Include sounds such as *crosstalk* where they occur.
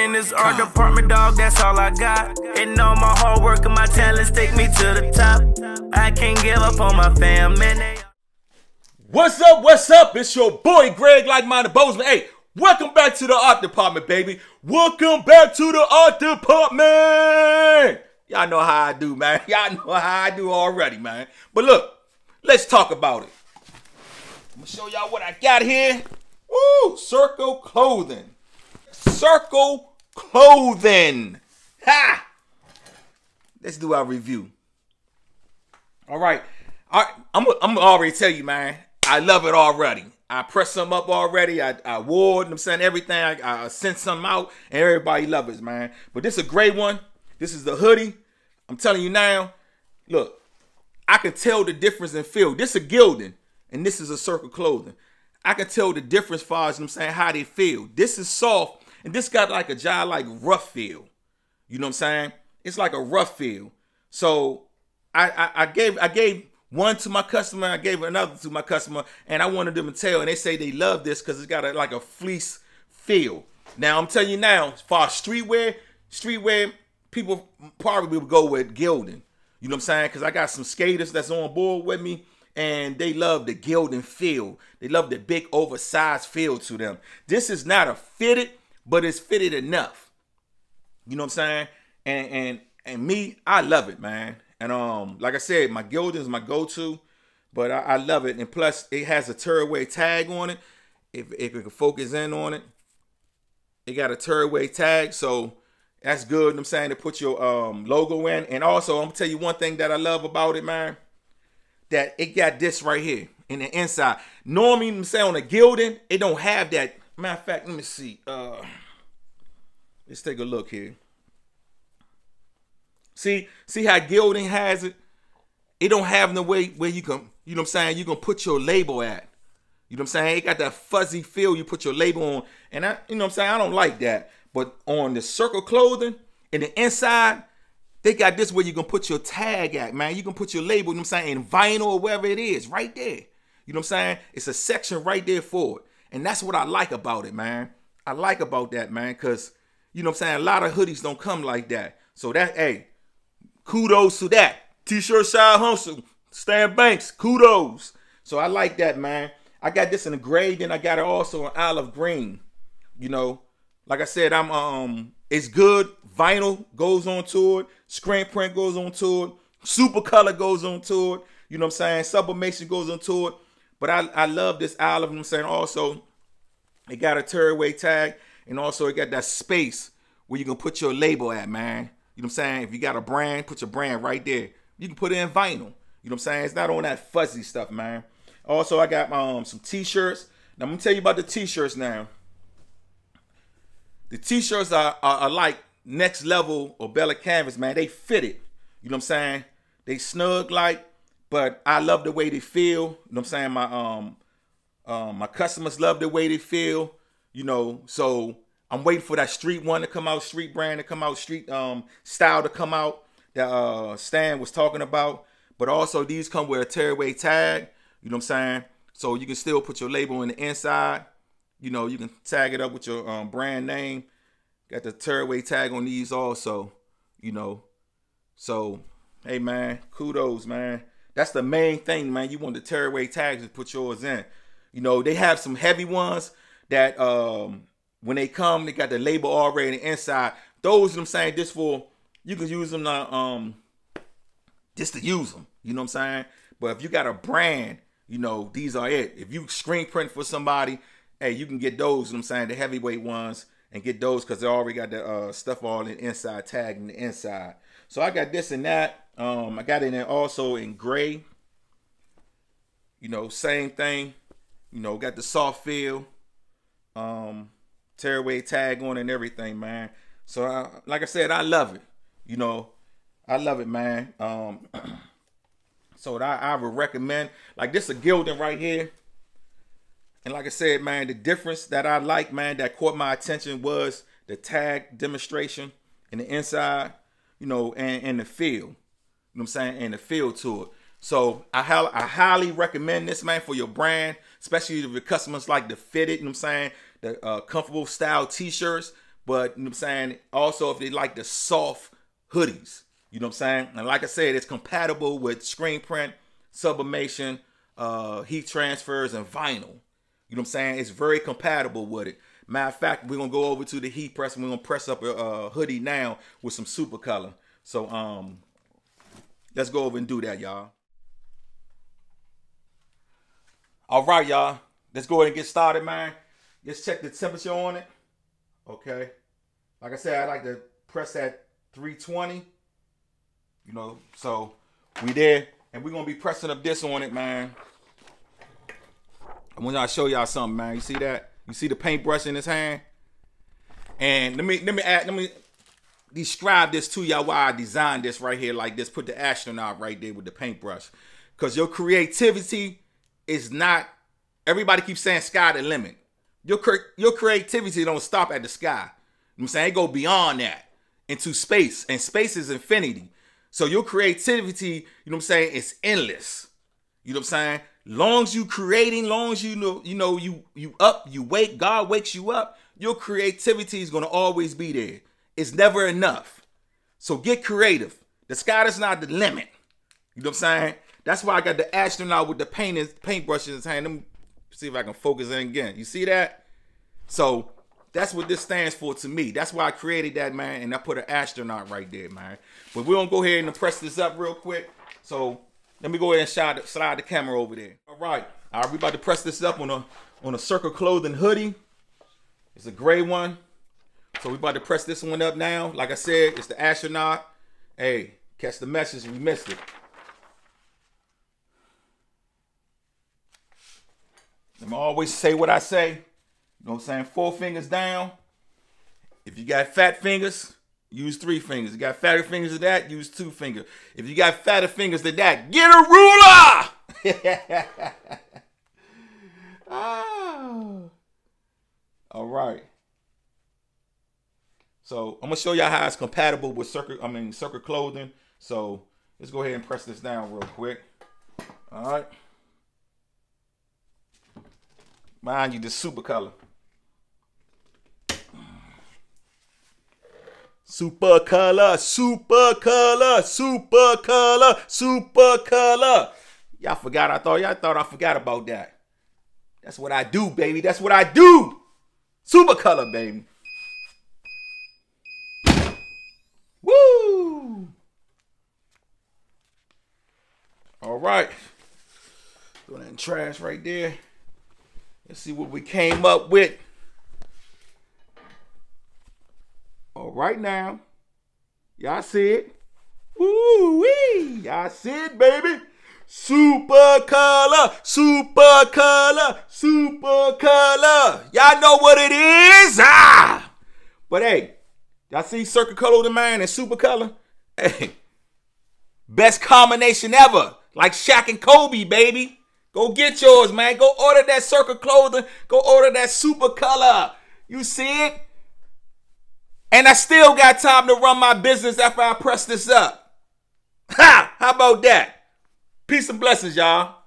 in this art department, dog, that's all I got. And all my hard work and my talents take me to the top. I can't give up on my fam, man. What's up? What's up? It's your boy Greg, like minded Bozeman. Hey, welcome back to the art department, baby. Welcome back to the art department. Y'all know how I do, man. *laughs* Y'all know how I do already, man. But look, let's talk about it. I'm gonna show y'all what I got here. Woo! Circle clothing. Circle clothing. Ha! Let's do our review. All right. Right. I'm, I'm already tell you, man. I love it already. I pressed some up already. I, I wore them, sent everything. I, I sent some out, and everybody love it, man. But this is a great one. This is the hoodie. I'm telling you now. Look, I can tell the difference in feel. This is a Gildan, and this is a Circle Clothing. I can tell the difference far as I'm saying how they feel. This is soft, and this got like a jaw like rough feel. You know what I'm saying? It's like a rough feel. So I, I, I gave I gave one to my customer, I gave another to my customer, and I wanted them to tell, and they say they love this because it's got a, like a fleece feel. Now I'm telling you now, as far as streetwear, streetwear, people probably would go with Gildan. You know what I'm saying? Because I got some skaters that's on board with me, and they love the Gildan feel. They love the big oversized feel to them. This is not a fitted, but it's fitted enough. You know what I'm saying? And and and me, I love it, man. And um, like I said, my Gildan is my go-to, but I, I love it. And plus, it has a tearaway tag on it. If if it can focus in on it, it got a tearaway tag, so that's good. I'm saying to put your um logo in. And also, I'm gonna tell you one thing that I love about it, man. That it got this right here in the inside. Normally, I'm saying on a Gildan, it don't have that. Matter of fact, let me see. Uh, let's take a look here. See, see how Gildan has it? It don't have no way where you can, you know what I'm saying, you can put your label at. You know what I'm saying? It got that fuzzy feel you put your label on. And I, you know what I'm saying? I don't like that. But on the circle clothing, in the inside, they got this where you can put your tag at, man. You can put your label, you know what I'm saying, in vinyl or wherever it is, right there. You know what I'm saying? It's a section right there for it. And that's what I like about it, man. I like about that, man, because, you know what I'm saying, a lot of hoodies don't come like that. So that, hey, kudos to that. T-shirt side hustle, Stan Banks, kudos. So I like that, man. I got this in a gray, then I got it also in olive green. You know, like I said, I'm um, it's good. Vinyl goes on to it. Screen print goes on to it. Supacolor goes on to it. You know what I'm saying? Sublimation goes on to it. But I, I love this olive. I'm saying also, it got a tearaway tag, and also it got that space where you can put your label at, man. You know what I'm saying? If you got a brand, put your brand right there. You can put it in vinyl. You know what I'm saying? It's not on that fuzzy stuff, man. Also, I got um some t-shirts. Now I'm gonna tell you about the t-shirts now. The t-shirts are, are, are like next level or Bella Canvas, man. They fit it. You know what I'm saying? They snug like, but I love the way they feel. You know what I'm saying? My um um my customers love the way they feel. You know, so I'm waiting for that street one to come out, street brand to come out, street um style to come out that uh Stan was talking about. But also these come with a tearaway tag. You know what I'm saying? So you can still put your label in the inside. You know, you can tag it up with your um, brand name. Got the tearaway tag on these also. You know, so hey man, kudos man. That's the main thing, man. You want the tearaway tags to put yours in. You know, they have some heavy ones that um when they come, they got the label already inside. Those I'm saying this for you can use them to um just to use them. You know what I'm saying? But if you got a brand, you know, these are it. If you screen print for somebody, hey, you can get those, you know I'm saying, the heavyweight ones and get those because they already got the uh, stuff all in inside tag in the inside. So I got this and that. Um, I got it in also in gray. You know, same thing. You know, got the soft feel. Um, tearaway tag on and everything, man. So, I, like I said, I love it. You know, I love it, man. Um, *clears throat* so I, I would recommend, like this, a Gildan right here. And like I said, man, the difference that I like, man, that caught my attention was the tag demonstration and the inside, you know, and, and the feel. You know what I'm saying? And the feel to it. So I, I highly recommend this, man, for your brand, especially if your customers like the fitted, you know what I'm saying? The uh, comfortable style t-shirts. But you know what I'm saying? Also, if they like the soft hoodies, you know what I'm saying? And like I said, it's compatible with screen print, sublimation, uh, heat transfers, and vinyl. You know what I'm saying? It's very compatible with it. Matter of fact, we're gonna go over to the heat press and we're gonna press up a, a hoodie now with some Supacolor. So um let's go over and do that, y'all. All right, y'all. Let's go ahead and get started, man. Let's check the temperature on it. Okay. Like I said, I like to press at 320. You know, so we there. And we're gonna be pressing up this on it, man. I want y'all to show y'all something, man. You see that? You see the paintbrush in his hand? And let me let me add let me describe this to y'all why I designed this right here like this. Put the astronaut right there with the paintbrush. Cause your creativity is not everybody keeps saying sky the limit. Your your creativity don't stop at the sky. I'm saying it go beyond that into space, and space is infinity. So your creativity, you know what I'm saying, is endless. You know what I'm saying? Long as you creating, long as you know, you know, you you up, you wake, God wakes you up, your creativity is gonna always be there. It's never enough. So get creative. The sky is not the limit. You know what I'm saying? That's why I got the astronaut with the paint paintbrush in his hand. Let me see if I can focus in again. You see that? So that's what this stands for to me. That's why I created that, man, and I put an astronaut right there, man. But we're gonna go ahead and press this up real quick. So let me go ahead and slide, slide the camera over there. All right, all right, we about to press this up on a on a circle clothing hoodie. It's a gray one. So we about to press this one up now. Like I said, it's the astronaut. Hey, catch the message. We missed it. I'm always say what I say. You know what I'm saying? Four fingers down. If you got fat fingers, use three fingers. If you got fatter fingers than that, use two fingers. If you got fatter fingers than that, get a ruler! oh. *laughs* All right. So I'm gonna show y'all how it's compatible with circuit, I mean circuit clothing. So let's go ahead and press this down real quick. All right. Mind you, the Supacolor. Super color, Supacolor, super color, Supacolor. Y'all forgot. I thought y'all thought I forgot about that. That's what I do, baby. That's what I do. Super color, baby. Woo! All right. Throw that in trash right there. Let's see what we came up with. All right now. Y'all see it? Woo wee! Y'all see it, baby? Supacolor, super color, Supacolor. Y'all know what it is? Ah! But hey, y'all see Circle Color the Man and Supacolor? Hey, best combination ever. Like Shaq and Kobe, baby. Go get yours, man. Go order that circle clothing. Go order that Supacolor. You see it? And I still got time to run my business after I press this up. Ha! How about that? Peace and blessings, y'all.